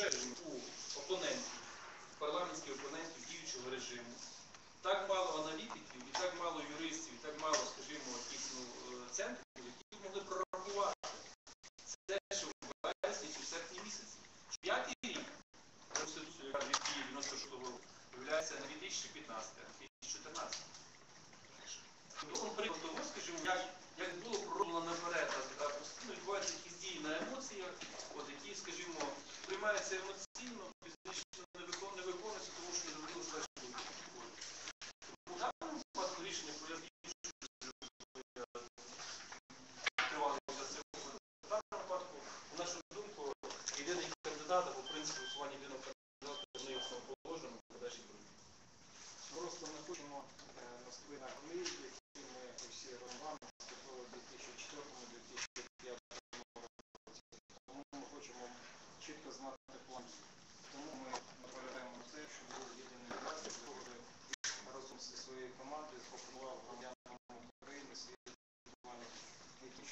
режиму у опонентів, парламентських опонентів діючого режиму. Так мало аналітиків, і так мало юристів, і так мало, скажімо, якихось ну, центрів, які могли прорахувати це, що в вересні чи в серпні місяці. П'ятий рік Конституцію, яка від Києва 96 року, являється не 2015, а 2014. Тому приклад того, скажімо, як, як було пророблено наперед, а постійно відбуваються якісь дії на емоціях, от які, скажімо, приймаються емоційно, фізично не виконується, тому що не перші думки. Тому в даному випадку рішення про тривали за цим. В даному випадку, на нашу думку, єдиний кандидат або принцип голосування єдиного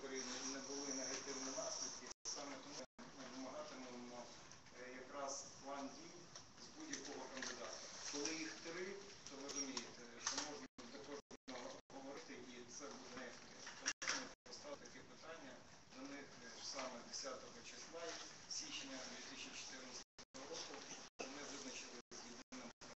quelli